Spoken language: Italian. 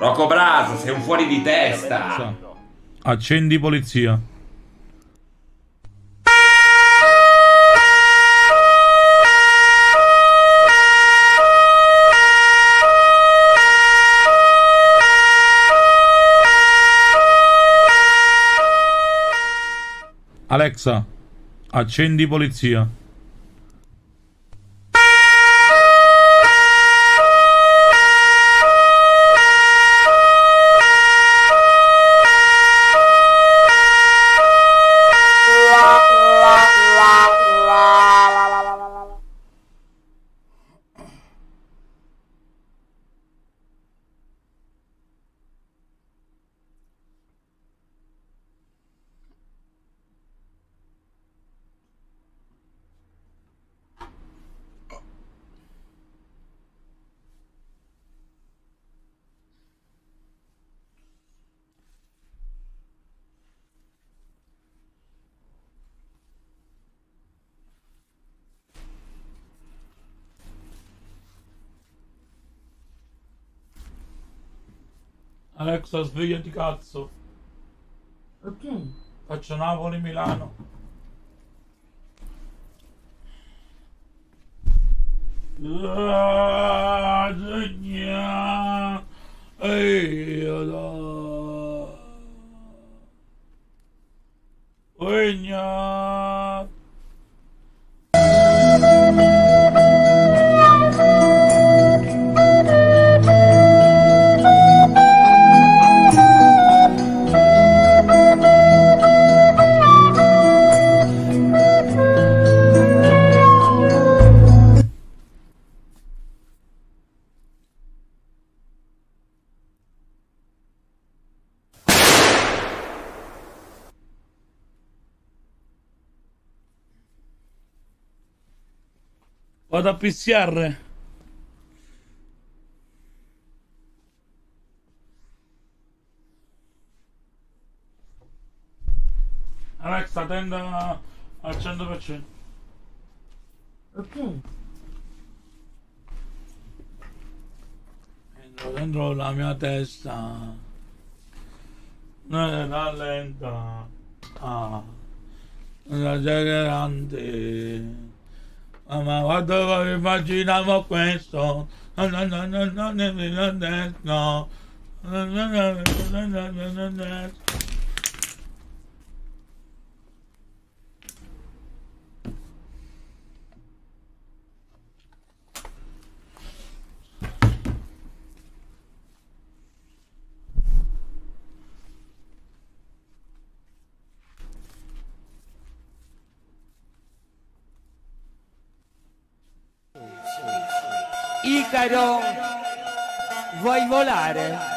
Rocco Braso, sei un fuori di testa. Accendi polizia. Alexa, accendi polizia. Alexa, svegliati cazzo. Ok. Faccio Napoli-Milano. Ehi, Vado a PCR. Alexa, tenda al 100%. Ok. Entro dentro la mia testa. Non è la lenta. Ah. La grande. Ma guarda come immaginavo questo. No, no, no, no, no, no, no, no, Icaro, voy a volar.